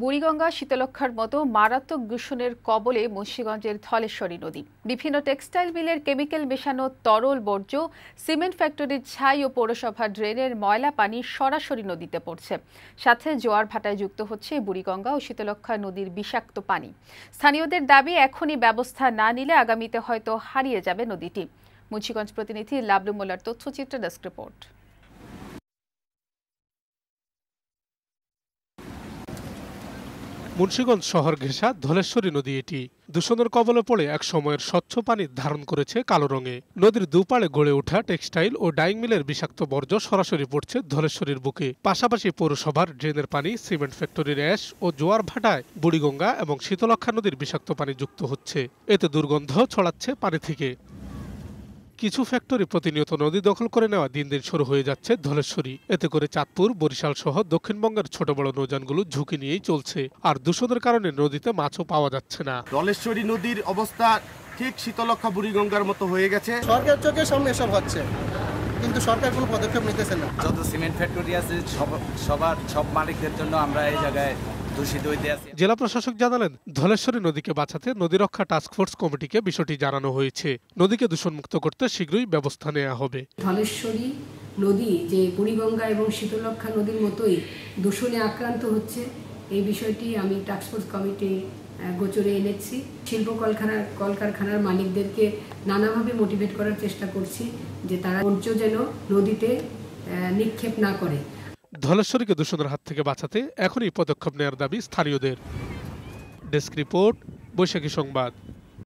বুড়িগঙ্গা শীতলক্ষার মতো মারাত্মক দূষণের কবলে মুন্সীগঞ্জের ধলেশ্বরী নদী। বিভিন্ন টেক্সটাইল মিলের কেমিক্যাল মেশানো তরল বর্জ্য, সিমেন্ট ফ্যাক্টরির ছাই ও পৌরসভা ড্রেনের ময়লা পানি সরাসরি নদীতে পড়ছে। সাথে জোয়ার ভাটায় যুক্ত হচ্ছে বুড়িগঙ্গা ও শীতলক্ষা নদীর বিষাক্ত পানি। স্থানীয়দের দাবি, এখনই ব্যবস্থা না নিলে আগামীতে হয়তো হারিয়ে যাবে নদীটি। মুন্সীগঞ্জ প্রতিনিধি লাবলু মোল্লার তথ্যচিত্র ডেস্ক রিপোর্ট। মুন্সীগঞ্জ শহর ঘেঁষা ধলেশ্বরী নদী এটি। দূষণের কবলে পড়ে এক সময়ের স্বচ্ছ পানি ধারণ করেছে কালো রঙে। নদীর দুপাড়ে গড়ে ওঠা টেক্সটাইল ও ডাইং মিলের বিষাক্ত বর্জ্য সরাসরি পড়ছে ধলেশ্বরীর বুকে। পাশাপাশি পৌরসভার ড্রেনের পানি, সিমেন্ট ফ্যাক্টরির অ্যাশ ও জোয়ার ভাটায় বুড়িগঙ্গা এবং শীতলক্ষা নদীর বিষাক্ত পানি যুক্ত হচ্ছে। এতে দুর্গন্ধ ছড়াচ্ছে পানি থেকে। কিছু ফ্যাক্টরি প্রতিনিয়ত নদী দখল করে নেওয়া দিন দিন শুরু হয়ে যাচ্ছে ধলেশ্বরী। এতে করে চাঁদপুর বরিশাল সহ দক্ষিণবঙ্গের ছোট বড় নৌযানগুলো ঝুঁকি নিয়েই চলছে। আর দূষণের কারণে নদীতে মাছও পাওয়া যাচ্ছে না। ধলেশ্বরী নদীর অবস্থা ঠিক শীতলক্ষা বুড়িগঙ্গার মতো হয়ে গেছে। সরকার চোখের সামনে এসব হচ্ছে। কিন্তু সরকার কোনো পদক্ষেপ নিতেছে না। যত সিমেন্ট ফ্যাক্টরি আছে সবার সব মালিকদের জন্য আমরা এই জায়গায় দূষিত হইতে আছি। জেলা প্রশাসক জানালেন ধলেশ্বরী নদীকে বাঁচাতে নদী রক্ষা টাস্কফোর্স কমিটিকে বিষয়টি জানানো হয়েছে। নদীকে দূষণমুক্ত করতে শীঘ্রই ব্যবস্থা নেওয়া হবে। ধলেশ্বরী নদী যে বুড়িগঙ্গা এবং শীতলক্ষা নদীর মতোই দূষণে আক্রান্ত হচ্ছে এই বিষয়টি আমি টাস্কফোর্স কমিটি গোচরে এনেছি। শিল্প কলকারখানার কলকারখানার মালিকদেরকে নানাভাবে মোটিভেট করার চেষ্টা করছি যে তারা বর্জ্য যেন নদীতে আহ, নিক্ষেপ না করে। ধলেশ্বরীকে দূষণের হাত থেকে বাঁচাতে এখনই পদক্ষেপ নেওয়ার দাবি স্থানীয়দের। ডেস্ক রিপোর্ট বৈশাখী সংবাদ।